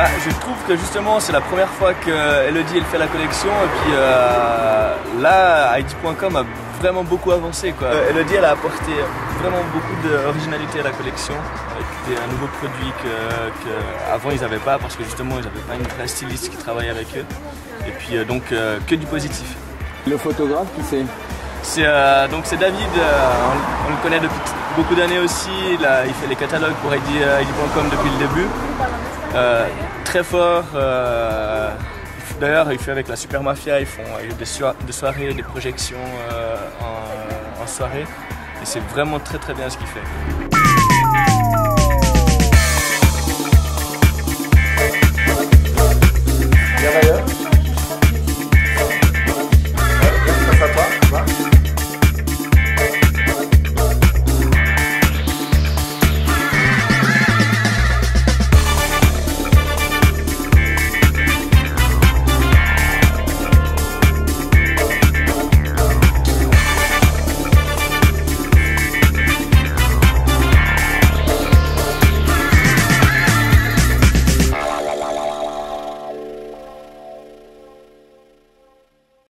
bah, Je trouve que justement c'est la première fois que Elodie elle fait la collection et puis euh, là Heidi.com a vraiment beaucoup avancé. Quoi. Euh, Elodie elle a apporté vraiment beaucoup d'originalité à la collection avec des, un nouveau produit qu'avant ils n'avaient pas parce que justement ils n'avaient pas une vraie styliste qui travaillait avec eux. Et puis euh, donc que du positif. Le photographe qui c'est? C'est donc c'est David, on, le connaît depuis beaucoup d'années aussi, il, il, fait les catalogues pour Heidi.com depuis le début. Euh, très fort. Euh, d'ailleurs, il fait avec la Super Mafia, ils font des, soirées, des projections euh, en, en soirée. Et c'est vraiment très très bien ce qu'il fait.